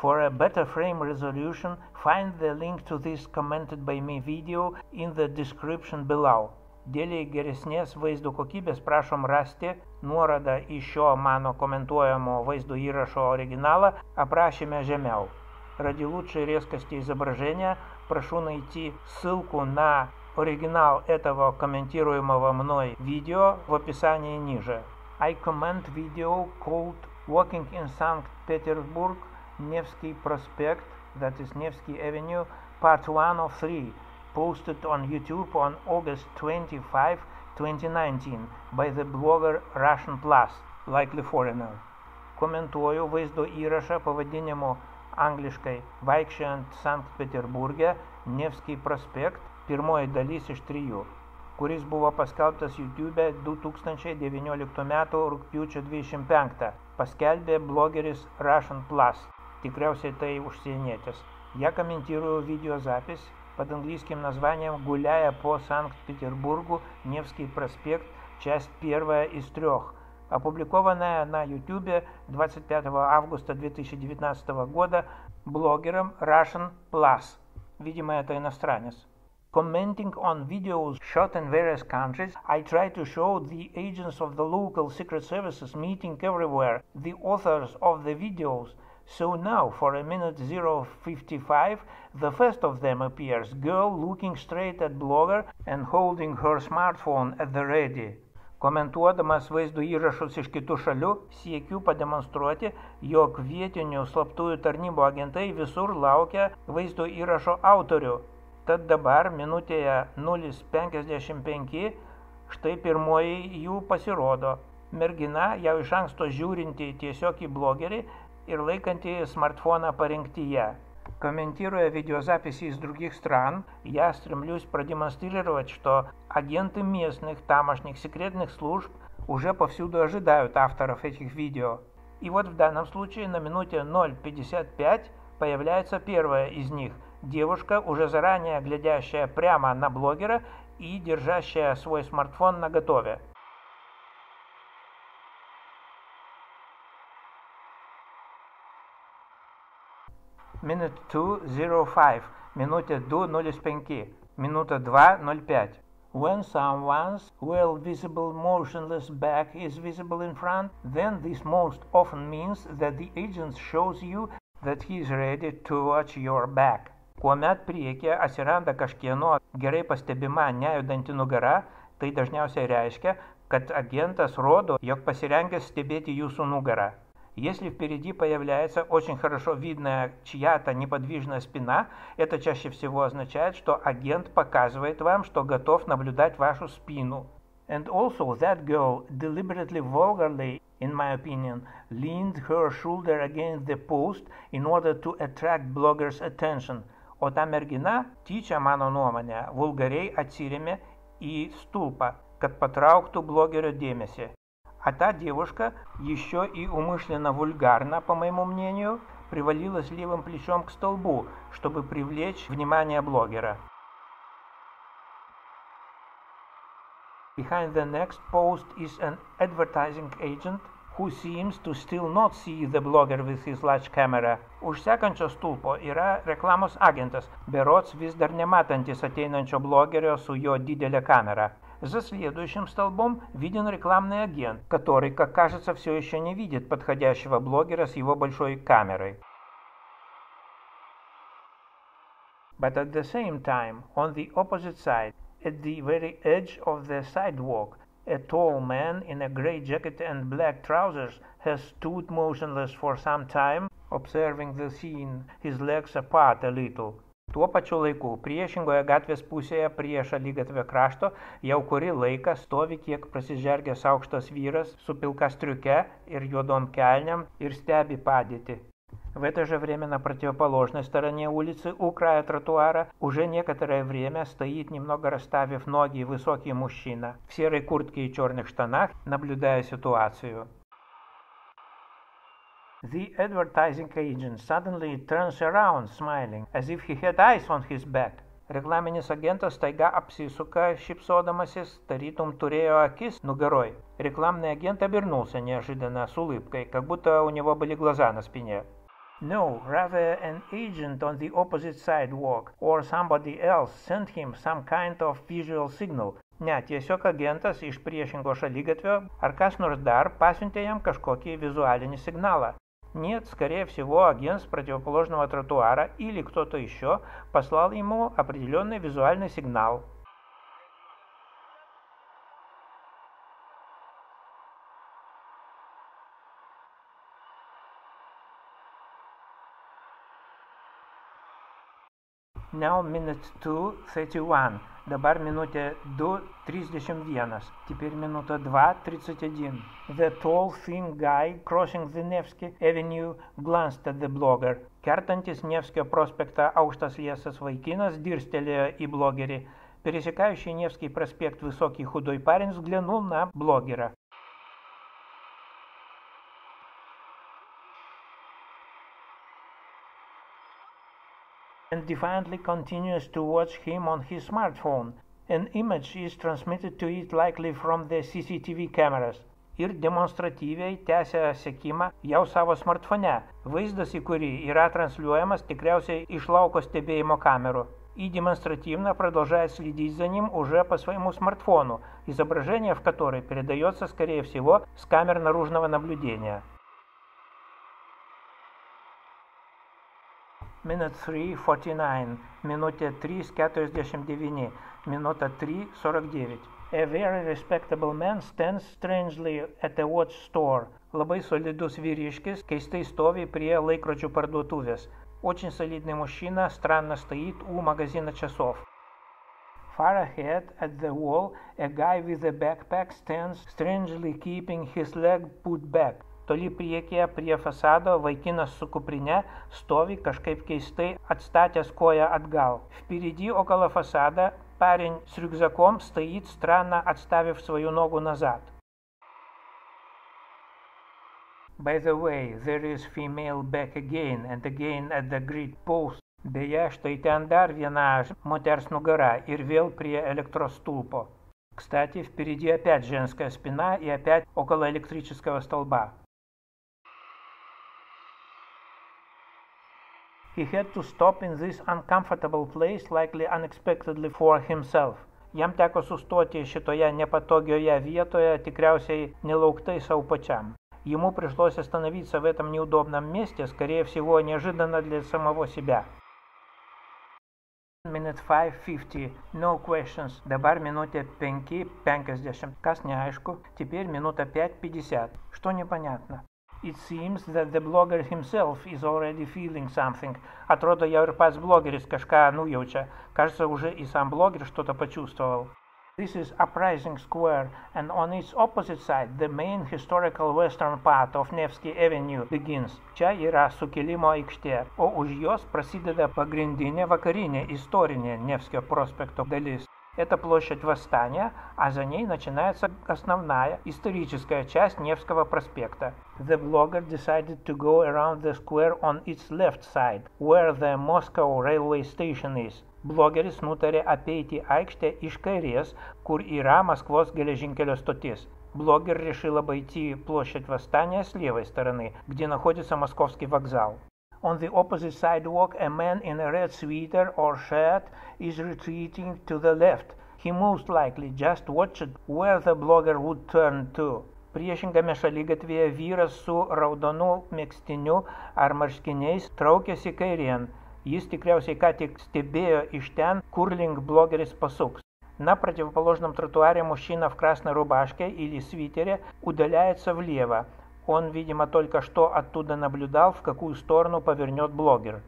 For a better frame resolution, find the link to this commented by me video in the description below. Dėl geresnės vaizdo kokybės prašom rasti nuorodą į šio mano komentuojamo vaizdo įrašo оригинала aprašyme žemiau. Ради лучшей резкости изображения прошу найти ссылку на оригинал этого комментируемого мной видео в описании ниже. I comment video called Walking in St. Petersburg, Nevsky Prospect, that is Nevsky Avenue, part 1 of 3, posted on YouTube on August 25, 2019 by the blogger Russian Plus, likely foreigner. Komentuoju vaizdo įrašą pavadinimu angliškai Vaikščiant Sankt Peterburgė, Nevsky Prospekt, pirmoji dalis iš trijų, kuris buvo paskelbtas YouTube 2019 m. rūpiučio 25. Paskelbė blogeris Russian Plus, tikriausiai tai užsienietis. Я комментирую видеозапись под английским названием «Гуляя по Санкт-Петербургу. Невский проспект. Часть первая из трех», опубликованная на YouTube 25 августа 2019 года блогером Russian Plus. Видимо, это иностранец. Commenting on videos shot in various countries, I try to show the agents of the local secret services meeting everywhere, the authors of the videos, So now, for a minute 055, the first of them appears, girl looking straight at blogger and holding her smartphone at the ready. Komentuodamas vaizdo įrašus iš kitų šalių, siekiu pademonstruoti, jog vietinių slaptųjų tarnybų agentai visur laukia vaizdo įrašo autorių. Tad dabar minutėje 0.55 štai pirmoji jų pasirodo. Mergina jau iš anksto žiūrinti tiesiog į blogerį и laikantį смартфона парингтия. Комментируя видеозаписи из других стран, я стремлюсь продемонстрировать, что агенты местных тамошних секретных служб уже повсюду ожидают авторов этих видео. И вот в данном случае на минуте 0.55 появляется первая из них – девушка, уже заранее глядящая прямо на блогера и держащая свой смартфон на Minute 2.05, minutė 2.05, minutė 2.05. When someone's well visible motionless back is visible in front, then this most often means that the agent shows you that he is ready to watch your back. Kuomet priekyje atsiranda kažkieno gerai pastebima nejudanti nugara, tai dažniausiai reiškia, kad agentas rodo, jog pasirengęs stebėti jūsų nugarą. Если впереди появляется очень хорошо видная чья-то неподвижная спина, это чаще всего означает, что агент показывает вам, что готов наблюдать вашу спину. And also that girl deliberately vulgarly, in my opinion, leaned her shoulder against the post in order to attract bloggers' attention. O ta mergina, tyčia mano nuomonė, vulgariai atsirėmė į stulpą, kad patrauktų blogerio dėmesį. А та девушка еще и умышленно вульгарно, по моему мнению, привалилась левым плечом к столбу, чтобы привлечь внимание блогера. Behind the next post is an advertising agent who seems to still not see the blogger with his large camera. Už sekančio stulpo yra reklamos agentas, berots vis dar nematantis ateinančio blogerio su jo didelė kamera. За следующим столбом виден рекламный агент, который, как кажется, все еще не видит подходящего блогера с его большой камерой. But at the same time, on the opposite side, at the very edge of the sidewalk, a tall man in a gray jacket and black trousers has stood motionless for some time, observing the scene, his legs apart a little. Tuo pačiu laiku priešingoje gatvės pusėje prie šaligatvio krašto jau kurį laiką stovi kiek prasižergęs aukštas vyras su pilka striuke ir juodom kelniam ir stebi падети. В это же время на противоположной стороне улицы у края тротуара уже некоторое время стоит немного расставив ноги высокий мужчина в серой куртке и черных штанах, наблюдая ситуацию. The advertising agent suddenly turns around smiling, as if he had eyes on his back. Reklaminis agentas taiga apsisuka, šipsodamasis, tarytum turėjo akis nugarой. Рекламный агент обернулся неожиданно с улыбкой, как будто у него были глаза на спине. No, rather an agent on the opposite sidewalk or somebody else sent him some kind of visual signal. Ne, tiesiog agentas iš priešingo šalygatvio ar kas nors dar pasiuntė jam kažkokį vizualinį сигнала. Нет, скорее всего, агент с противоположного тротуара или кто-то еще послал ему определенный визуальный сигнал. Now minute 2.31. Dabar minutė 2.31. Теперь минута 2.31. The tall thin guy crossing the Nevsky Avenue glanced at the blogger. Kertantis Nevskio prospektą aukštas liesas vaikinas dirstelėjo į blogerį. Пересекающий Невский проспект высокий худой парень взглянул на блогера. and defiantly continues to watch him on his smartphone. An image is transmitted to it likely from the CCTV cameras. Ir demonstratyviai tęsia sekimą jau savo smartfone, vaizdas į kurį yra transliuojamas tikriausiai iš lauko stebėjimo kamerų. И демонстративно продолжает следить за ним уже по своему смартфону, изображение в которой передается, скорее всего, с камер наружного наблюдения. minute 3.49, minutė 3.49, minutė 3.49. A very respectable man stands strangely at a watch store. Labai solidus vyrišкis keistai stovi prie laikrodžių parduotuvės. Очень солидный мужчина странно стоит у магазина часов. Far ahead at the wall, a guy with a backpack stands strangely keeping his leg put back. Toli priekyje prie fasado vaikinas su kuprinė stovi kažkaip keistai отстатясь коя отгал. Впереди около фасада парень с рюкзаком стоит странно отставив свою ногу назад. By the way, there is female back again and again at the grid post. Beje, štai ten dar viena moters nugara ir vėl prie elektros stulpo. Кстати, впереди опять женская спина и опять около электрического столба. He had to stop in this uncomfortable place likely unexpectedly for himself. Jam teko sustoti šitoje непатогioje vietoje, tikriausiai nelauktai savo пачам. Ему пришлось остановиться в этом неудобном месте, скорее всего, неожиданно для самого себя. Minute 5.50. No questions. Dabar minutė 5.50. Kas neaišku. Теперь минута 5.50. Что непонятно. It seems that the blogger himself is already feeling something. Atrodo, jau ir pats blogeris kažką nujaučia. Кажется, уже и сам блогер что-то почувствовал. This is Uprising Square, and on its opposite side, the main historical western part of Nevsky Avenue begins. Čia yra sukilimo aikštė, o už jos prasideda pagrindinė vakarinė istorinė Nevskio prospekto dalis. Это площадь Восстания, а за ней начинается основная историческая часть Невского проспекта. The blogger decided to go around the square on its left side, where the Moscow railway station is. Blogeris nutarė apeiti aikštę iš kairės, kur yra Москвos гележинкелio стотис. Блогер решил обойти площадь Восстания с левой стороны, где находится Московский вокзал. On the opposite sidewalk, a man in a red sweater or shirt is retreating to the left. He most likely just watched where the blogger would turn to. Priešingame šalygatvėje vyras su raudonu mėgstiniu ar marškiniais traukėsi kairien. Jis tikriausiai ką tik стебėjo iš ten, kur link блогерис посукс. На противоположном тротуаре мужчина в красной рубашке или свитере удаляется влево. Он, видимо, только что оттуда наблюдал, в какую сторону повернет блогер.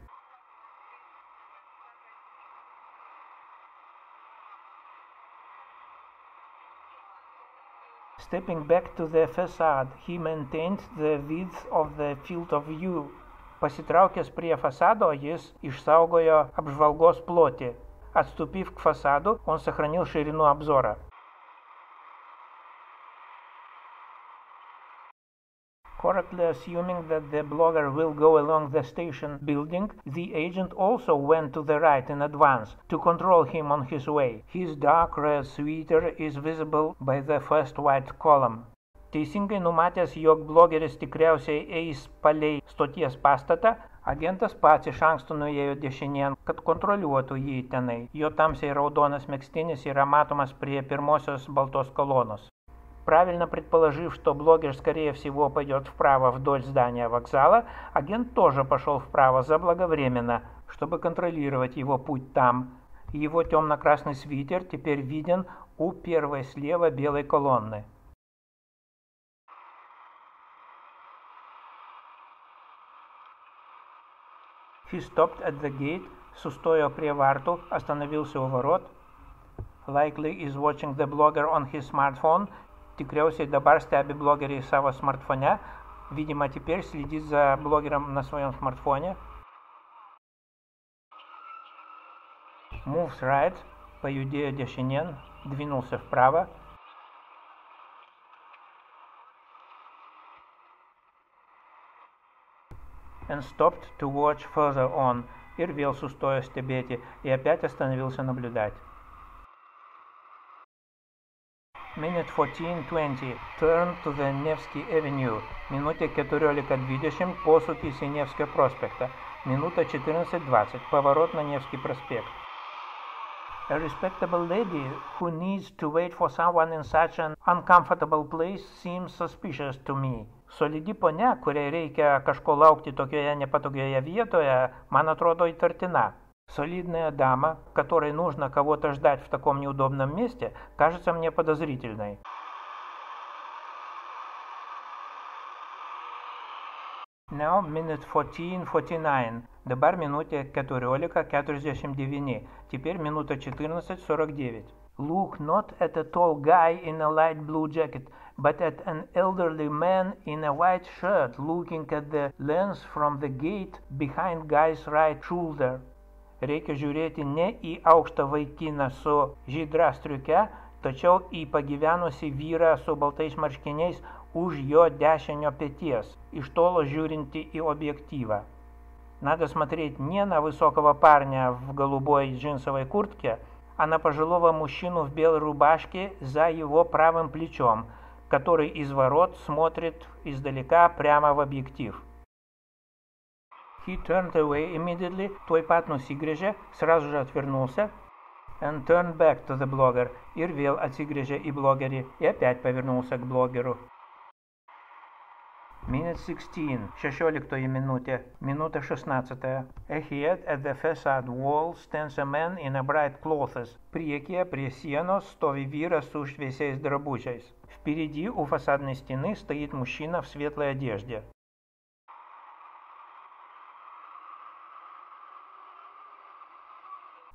Stepping back to the facade, he maintained the width of the field of view. Pasitraukęs prie fasado, jis išsaugojo apžvalgos plotį. Отступив к фасаду, он сохранил ширину обзора. Correctly assuming that the blogger will go along the station building, the agent also went to the right in advance to control him on his way. His dark red sweater is visible by the first white column. Teisingai numatęs, jog blogeris tikriausiai eis palei stoties pastatą, agentas pats iš anksto nuėjo dešinėn, kad kontroliuotų jį tenai. Jo tamsiai raudonas mėgstinis yra matomas prie pirmosios baltos kolonos. Правильно предположив, что блогер, скорее всего, пойдет вправо вдоль здания вокзала, агент тоже пошел вправо заблаговременно, чтобы контролировать его путь там. Его темно-красный свитер теперь виден у первой слева белой колонны. He stopped at the gate, сустоя vartų, остановился у ворот. Likely is watching the blogger on his smartphone. Tikriausiai dabar stebi blogerį savo smartfone. Видимо, теперь следит за блогером на своем смартфоне. Moves right, поюдея дешинен, двинулся вправо. and stopped to watch further on, и рвел сустоя стебети, и опять остановился наблюдать. Minute 14.20. Turn to the Nevsky Avenue. Минуте 14.20 посуки Синевского проспекта. Минута 14.20. Поворот на Невский проспект. A respectable lady who needs to wait for someone in such an uncomfortable place seems suspicious to me. Solidi ponia, kuriai reikia kažko laukti tokioje nepatogioje vietoje, man atrodo įtartina. Солидная дама, которой нужно кого-то ждать в таком неудобном месте, кажется мне подозрительной. Now minute 14.49. Dabar minutė 14.49. Теперь минута 14.49. Look not at a tall guy in a light blue jacket, but at an elderly man in a white shirt looking at the lens from the gate behind guy's right shoulder. Reikia žiūrėti ne į aukštą vaikiną su žydra striuke, tačiau į pagyvenusi vyrą su baltais marškiniais už jo dešinio петес, iš tolo žiūrinti į объектива. Надо смотреть не на высокого парня в голубой джинсовой куртке, а на пожилого мужчину в белой рубашке за его правым плечом, который из ворот смотрит издалека прямо в объектив. He turned away immediately, той pat nusigrėžė, сразу же отвернулся, and turned back to the blogger, ir vėl atsigrėžė į blogerį, и опять повернулся к блогеру. Minute 16, 16 minutė, minutė 16. Ahead at the facade wall stands a man in a bright clothes. Priekyje prie сienos стоит vyras su šviesiais drabužiais. Впереди у фасадной стены стоит мужчина в светлой одежде.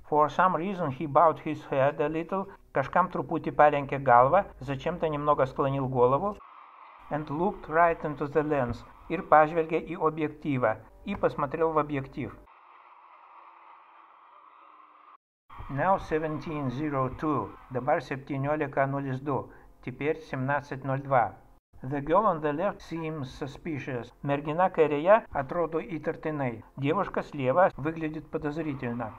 For some reason he bowed his head a little, kažkam truputį palenkė galvą, зачем-то немного склонил голову, and looked right into the lens ir pažvelgė į objektyvą и посмотрел в объектив. Now 17.02, dabar 17.02, теперь 17.02. The girl on the left seems suspicious. Mergina kairėje atrodo įtartinai. Девушка слева выглядит подозрительно.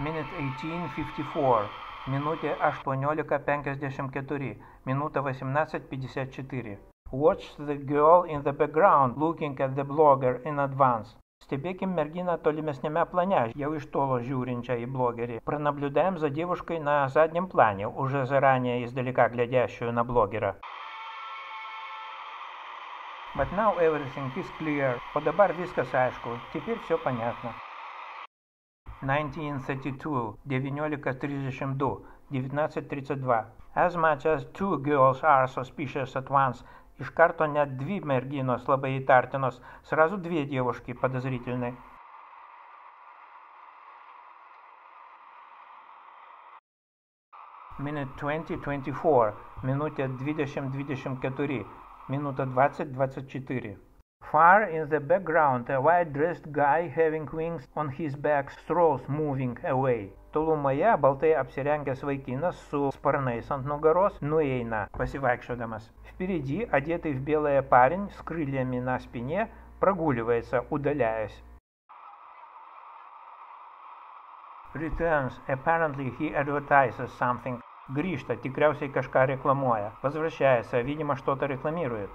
minute 18.54, minutė 18.54, minutė 18.54. Watch the girl in the background looking at the blogger in advance. Стебеким мерginą tolimesnėme plane, jau iš tolo žiūrinčią į blogerį. Пронаблюдаем за девушкой на заднем плане, уже заранее издалека глядящую на блогера. But now everything is clear. O dabar viskas aišku. Теперь все понятно. 1932, 1932, 1932. As much as two girls are suspicious at once, iš karto net dvi merginos labai įtartinos, сразу две девушки подозрительны. Minute 20-24, minutė 20-24, minutė 20-24. Far in the background, a white-dressed guy having wings on his back strolls moving away. Tolumoje baltai apsirengęs vaikinas su sparnais ant nugaros nueina pasivaikščiodamas. Впереди, одетый в белое парень с крыльями на спине, прогуливается, удаляясь. Returns. Apparently he advertises something. Grįžta, tikriausiai kažką reklamuoja. Возвращается, видимо, что-то рекламирует.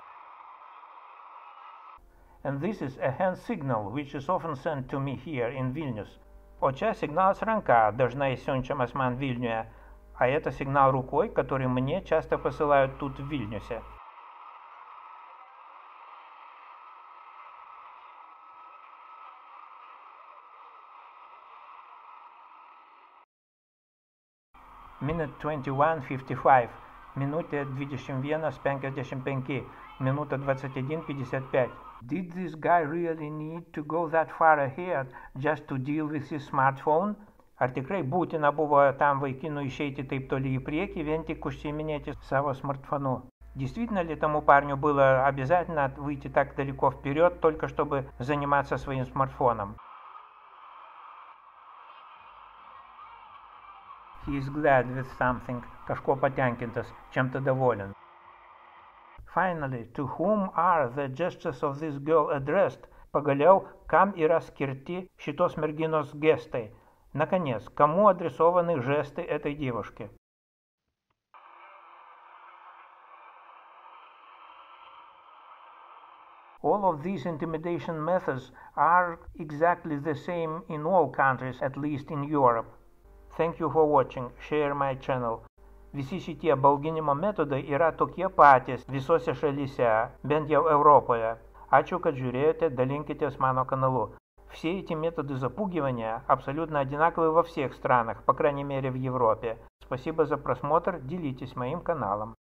And this is a hand signal, which is often sent to me here in Vilnius. O čia signalas ranka, dažnai siunčiamas man Vilniuje, а это сигнал рукой, который мне часто посылают тут в Вильнюсе. Minute 21.55, minutė 21.55, minutė 21.55. Did this guy really need to go that far ahead just to deal with his smartphone? Ar tikrai būtina buvo там vaikinui išeiti taip toli į приеки, вен tik užsiiminėti саво смартфону? Действительно ли тому парню было обязательно выйти так далеко вперед, только чтобы заниматься своим смартфоном? He is glad with something, kažko patenkintas, чем-то доволен. Finally, to whom are the gestures of this girl addressed? Pagaliau, kam yra skirti šitos merginos gestai? Наконец, кому адресованы жесты этой девушки? All of these intimidation methods are exactly the same in all countries, at least in Europe. Thank you for watching. Share my channel. Visi šitie bauginimo metodai yra tokie patys visose šalyse, bent jau Europoje. Ačiū, kad žiūrėjoте, dalinkitесь mano каналу. Все эти методы запугивания абсолютно одинаковы во всех странах, по крайней мере в Европе. Спасибо за просмотр, делитесь моим каналом.